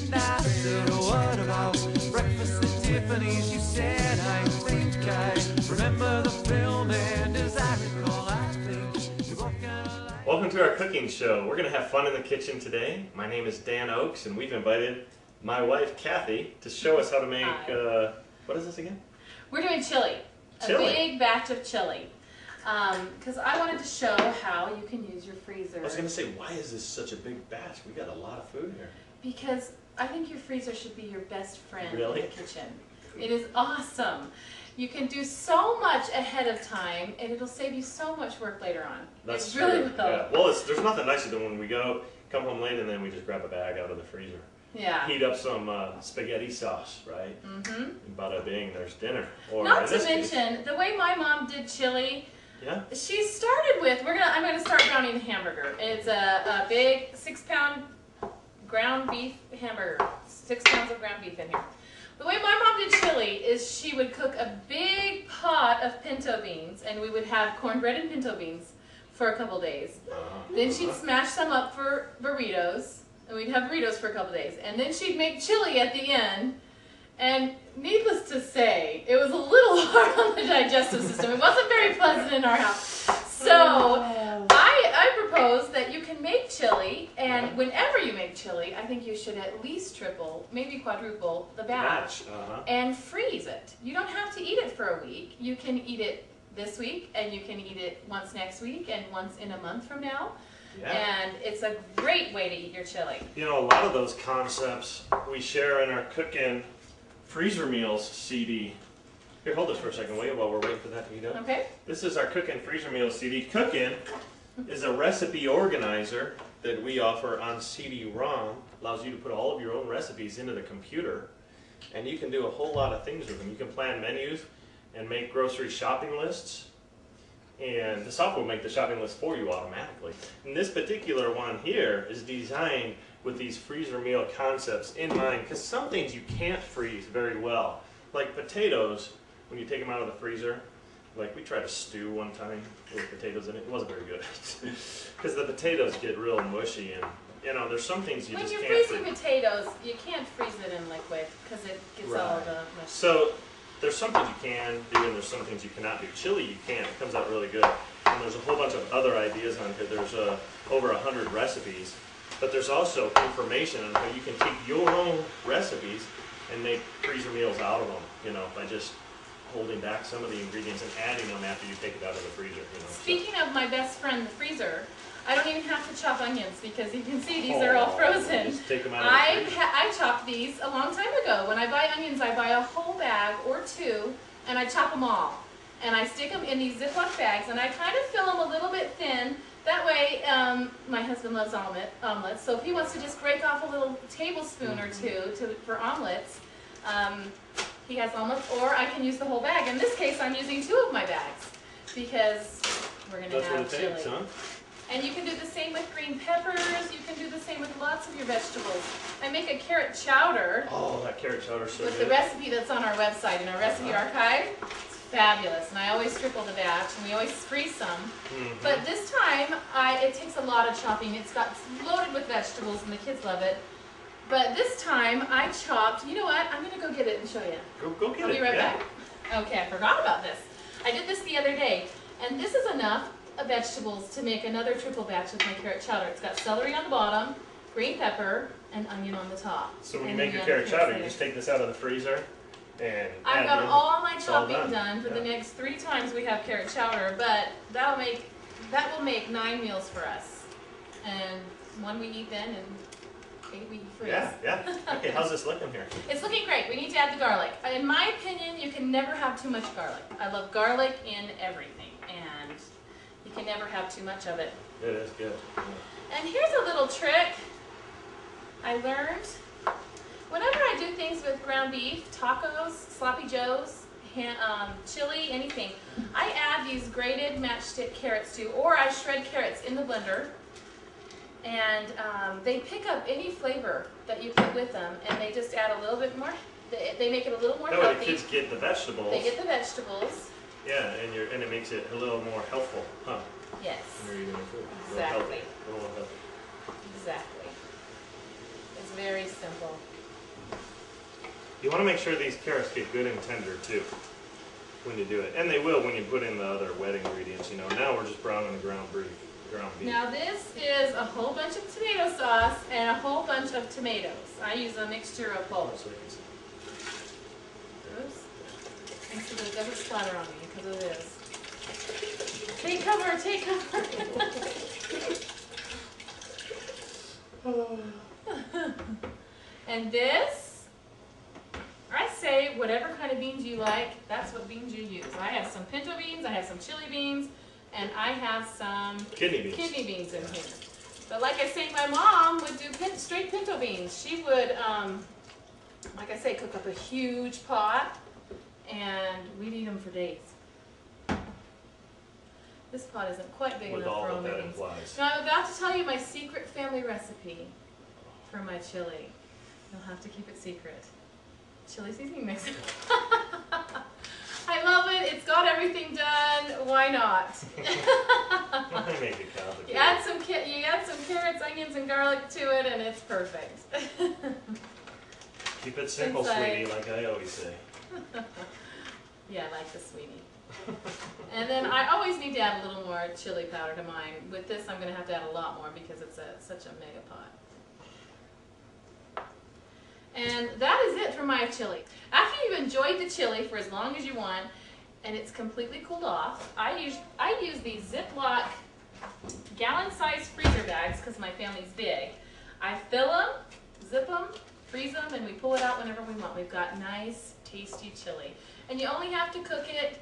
And I said, what about breakfast at Tiffany's? You said, I think I remember the film, and as I recall, I think we like. Welcome to our cooking show. We're going to have fun in the kitchen today. My name is Dan Oakes, and we've invited my wife Kathy to show us how to make. Uh, what is this again? We're doing chili, Chili. a big batch of chili, because I wanted to show how you can use your freezer. I was going to say, why is this such a big batch? We got a lot of food here. Because I think your freezer should be your best friend Really? in the kitchen. It is awesome. You can do so much ahead of time, and it'll save you so much work later on. That's it really true. will. Yeah. Well, it's, there's nothing nicer than when we go, come home late, and then we just grab a bag out of the freezer. Yeah. Heat up some uh, spaghetti sauce, right? Mm-hmm. And bada bing, there's dinner. Or Not to this case- mention the way my mom did chili. yeah. She started with we're gonna I'm gonna start browning the hamburger. It's a, a big six pound ground beef hamburger. Six pounds of ground beef in here. The way my mom did chili is she would cook a big pot of pinto beans and we would have cornbread and pinto beans for a couple days. Then she'd smash some up for burritos, and we'd have burritos for a couple days. And then she'd make chili at the end. And needless to say, it was a little hard on the digestive system. It wasn't very pleasant in our house. So oh, I, I propose that you can make chili, and whenever you make chili, I think you should at least triple, maybe quadruple the batch batch. Uh-huh. and freeze it. You don't have to eat it for a week. You can eat it this week, and you can eat it once next week, and once in a month from now. Yeah. And it's a great way to eat your chili. You know, a lot of those concepts we share in our Cook'n freezer meals CD. Here, hold this for a second, will you, while we're waiting for that to heat up? Okay? This is our Cook'n freezer meals CD. Cook'n is a recipe organizer that we offer on CD-ROM. Allows you to put all of your own recipes into the computer, and you can do a whole lot of things with them. You can plan menus and make grocery shopping lists. And the software will make the shopping list for you automatically. And this particular one here is designed with these freezer meal concepts in mind because some things you can't freeze very well. Like potatoes, when you take them out of the freezer, like we tried a stew one time with potatoes in it. It wasn't very good because the potatoes get real mushy and you know there's some things you when just you're can't freezing freeze. potatoes, you can't freeze it in liquid because it gets all the mush. So there's some things you can do and there's some things you cannot do. Chili you can. It comes out really good. And there's a whole bunch of other ideas on here. There's uh, over a hundred recipes, but there's also information on how you can take your own recipes and make freezer meals out of them. You know, by just holding back some of the ingredients and adding them after you take it out of the freezer. You know. So- Speaking of my best friend, the freezer, I don't even have to chop onions because you can see these are all Oh, frozen. Just take them out of I the freezer. ha- I chopped these a long time ago. When I buy onions, I buy a whole bag or two, and I chop them all. And I stick them in these Ziploc bags, and I kind of fill them a little bit thin. That way, um, my husband loves omelet, omelets, so if he wants to just break off a little tablespoon or two to, for omelets, um, he has omelets, or I can use the whole bag. In this case, I'm using two of my bags because we're gonna That's have chili. takes, huh? And you can do the same with green peppers. You can do the same with lots of your vegetables. I make a carrot chowder Oh, that carrot chowder's so with the recipe that's on our website in our recipe archive. It's fabulous, and I always triple the batch, and we always freeze some. Mhm. But this time, I it takes a lot of chopping. It's got it's loaded with vegetables, and the kids love it. But this time, I chopped. You know what? I'm gonna go get it and show you. Go, go get I'll it. be right yeah. back. Okay, I forgot about this. I did this the other day, and this is enough of vegetables to make another triple batch of my carrot chowder. It's got celery on the bottom, green pepper, and onion on the top. So when you make your carrot chowder, you just take this out of the freezer and I've got all my It's all chopping done, done for the next three times we have carrot chowder, but that'll make that will make nine meals for us, and one we eat then, and eight we freeze. Yeah, yeah. Okay, how's this looking here? It's looking great. We need to add the garlic. In my opinion, you can never have too much garlic. I love garlic in everything, and you can never have too much of it. It is good. And here's a little trick I learned. Whenever I do things with ground beef, tacos, sloppy joes, ha- um, chili, anything, I add these grated matchstick carrots to, or I shred carrots in the blender, and um, they pick up any flavor that you put with them, and they just add a little bit more. They, they make it a little more That way the healthy. kids get the vegetables. They get the vegetables. Yeah, and you're and it makes it a little more healthful, huh? Yes, When you're eating food. A little Exactly. healthy, a little healthy. exactly. It's very simple. You want to make sure these carrots get good and tender too when you do it, and they will when you put in the other wet ingredients. You know, now we're just browning the ground beef. Ground beef. Now this is a whole bunch of tomato sauce and a whole bunch of tomatoes. I use a mixture of both. So you can see. Oops. And so that it doesn't splatter on me because it is. Take cover, take cover. and this, I say whatever kind of beans you like, that's what beans you use. I have some pinto beans, I have some chili beans, and I have some Kidney beans. kidney beans in here. But like I say, my mom would do pin, straight pinto beans. She would, um, like I say, cook up a huge pot, and we'd eat them for days. This pot isn't quite big With enough for all that beans. implies. Now I'm about to tell you my secret family recipe for my chili. You'll have to keep it secret. Chili seasoning mix. I love it. It's got everything done. Why not? Make it complicated. You add some you add some carrots, onions, and garlic to it, and it's perfect. Keep it simple, Since I- sweetie, like I always say. yeah, I like the sweetie. and then I always need to add a little more chili powder to mine. With this, I'm going to have to add a lot more because it's a, such a mega pot. And that is it for my chili. After you've enjoyed the chili for as long as you want, and it's completely cooled off, I use I use these Ziploc gallon-sized freezer bags because my family's big. I fill them, zip them, freeze them, and we pull it out whenever we want. We've got nice, tasty chili, and you only have to cook it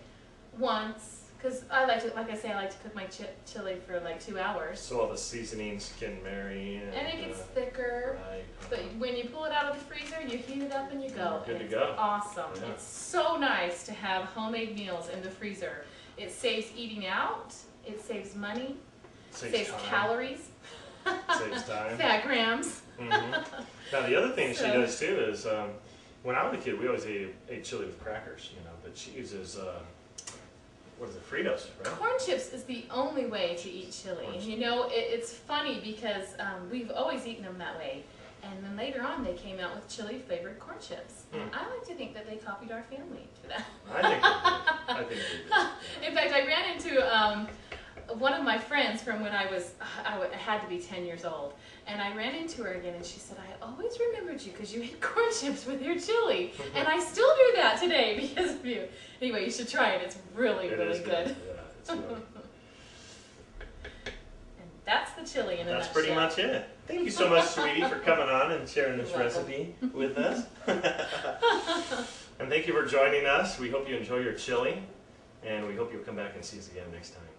once. Because I like to, like I say, I like to cook my chi- chili for like two hours, So all the seasonings can marry and, and it gets uh, thicker. right. But when you pull it out of the freezer, you heat it up and you go. Good to go. Awesome. Yeah. It's so nice to have homemade meals in the freezer. It saves eating out. It saves money. saves, saves time, calories. saves time. Fat grams. mm-hmm. Now the other thing she does too is um, when I was a kid, we always ate, ate chili with crackers, you know. But she uses uh, what is it, Fritos, right? Corn chips is the only way to eat chili. You know, it, it's funny because um, we've always eaten them that way. And then later on, they came out with chili flavored corn chips. And I like to think that they copied our family to that. I think they did. I think they did. In fact, I ran into um, one of my friends from when I was, I had to be 10 years old. And I ran into her again and she said, I always remembered you because you ate corn chips with your chili. and I still do that today because of you. Anyway, you should try it. It's really, It really is good. Yeah, And that's the chili in a that's pretty much it. Thank you so much, sweetie, for coming on and sharing this recipe with us. and thank you for joining us. We hope you enjoy your chili, and we hope you'll come back and see us again next time.